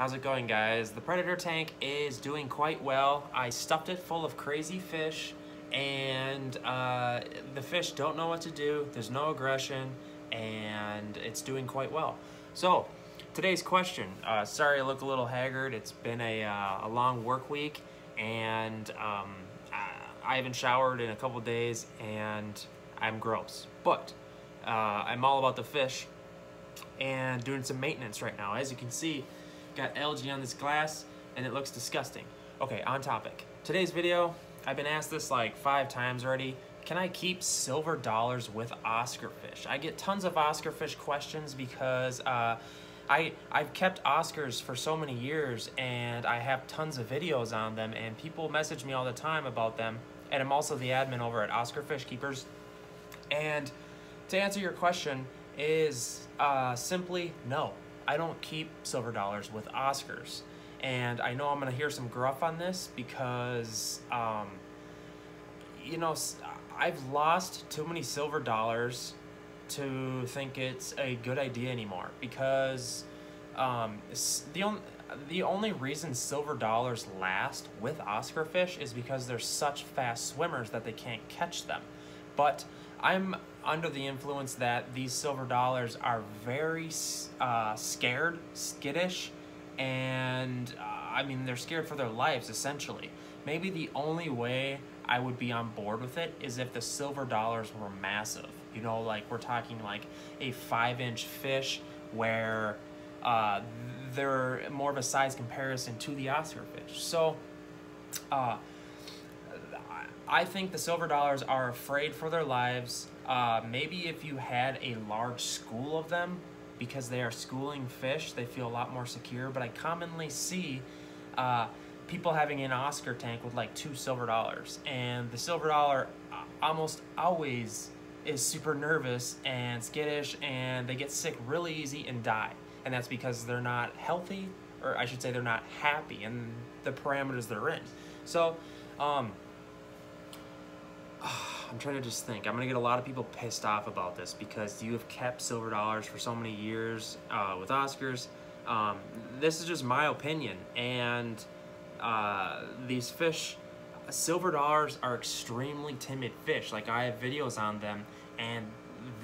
How's it going guys? The Predator tank is doing quite well. I stuffed it full of crazy fish and uh, the fish don't know what to do. There's no aggression and it's doing quite well. So today's question, uh, sorry I look a little haggard. It's been a, uh, a long work week and um, I haven't showered in a couple days and I'm gross. But uh, I'm all about the fish and doing some maintenance right now. As you can see, got algae on this glass and it looks disgusting. Okay, on topic. Today's video, I've been asked this like five times already. Can I keep silver dollars with Oscar fish? I get tons of Oscar fish questions because uh, I, I've kept Oscars for so many years and I have tons of videos on them and people message me all the time about them. And I'm also the admin over at Oscar Fish Keepers. And to answer your question is uh, simply no. I don't keep silver dollars with Oscars. And I know I'm going to hear some gruff on this because, um, you know, I've lost too many silver dollars to think it's a good idea anymore because um, the, only, the only reason silver dollars last with Oscar fish is because they're such fast swimmers that they can't catch them. But I'm under the influence that these silver dollars are very uh, scared, skittish, and uh, I mean, they're scared for their lives essentially. Maybe the only way I would be on board with it is if the silver dollars were massive. You know, like we're talking like a five inch fish where uh, they're more of a size comparison to the Oscar fish. So, uh, I think the silver dollars are afraid for their lives. Uh, maybe if you had a large school of them, because they are schooling fish, they feel a lot more secure. But I commonly see uh, people having an Oscar tank with like two silver dollars, and the silver dollar uh, almost always is super nervous and skittish, and they get sick really easy and die. And that's because they're not healthy, or I should say, they're not happy in the parameters they're in. So, um, I'm trying to just think. I'm gonna get a lot of people pissed off about this because you have kept silver dollars for so many years uh, with Oscars. Um, this is just my opinion, and uh, these fish, silver dollars are extremely timid fish. Like I have videos on them, and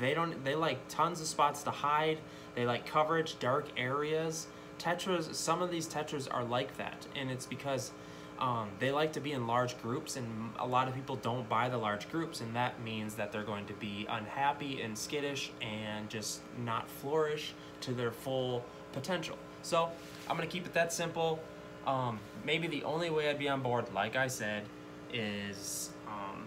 they don't. They like tons of spots to hide. They like coverage, dark areas. Tetras. Some of these tetras are like that, and it's because um, they like to be in large groups, and a lot of people don't buy the large groups, and that means that they're going to be unhappy and skittish and just not flourish to their full potential. So I'm gonna keep it that simple. Um, maybe the only way I'd be on board, like I said, is. Um,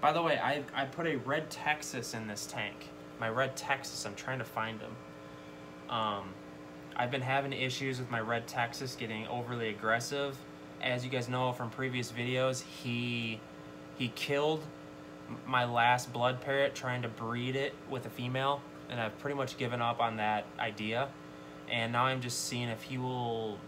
by the way, I, I put a red Texas in this tank. My red Texas, I'm trying to find them. Um, I've been having issues with my red Texas getting overly aggressive. As you guys know from previous videos, he he killed my last blood parrot trying to breed it with a female, and I've pretty much given up on that idea. And now I'm just seeing if he will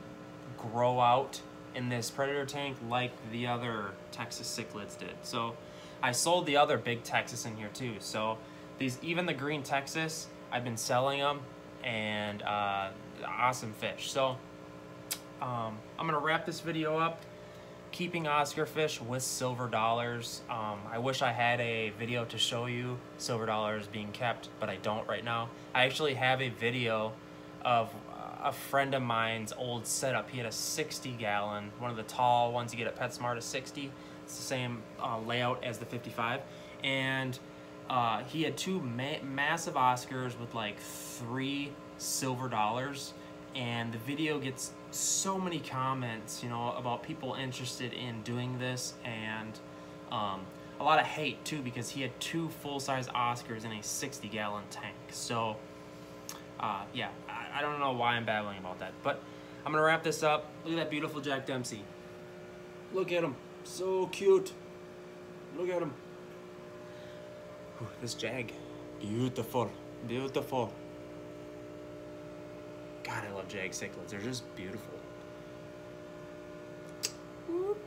grow out in this predator tank like the other Texas cichlids did. So I sold the other big Texas in here too. So these even the green Texas, I've been selling them and uh, awesome fish. So um, I'm gonna wrap this video up. Keeping Oscar fish with silver dollars. Um, I wish I had a video to show you silver dollars being kept, but I don't right now. I actually have a video of a friend of mine's old setup. He had a 60 gallon, one of the tall ones you get at PetSmart, a 60. It's the same uh, layout as the 55. And uh, he had two ma massive Oscars with like three silver dollars and the video gets so many comments you know about people interested in doing this and um, a lot of hate too because he had two full-size Oscars in a 60 gallon tank. So uh, yeah I, I don't know why I'm babbling about that but I'm gonna wrap this up. Look at that beautiful Jack Dempsey. Look at him. So cute. Look at him. Whew, this Jag. Beautiful. Beautiful God, I love Jag cichlids. They're just beautiful. Whoop.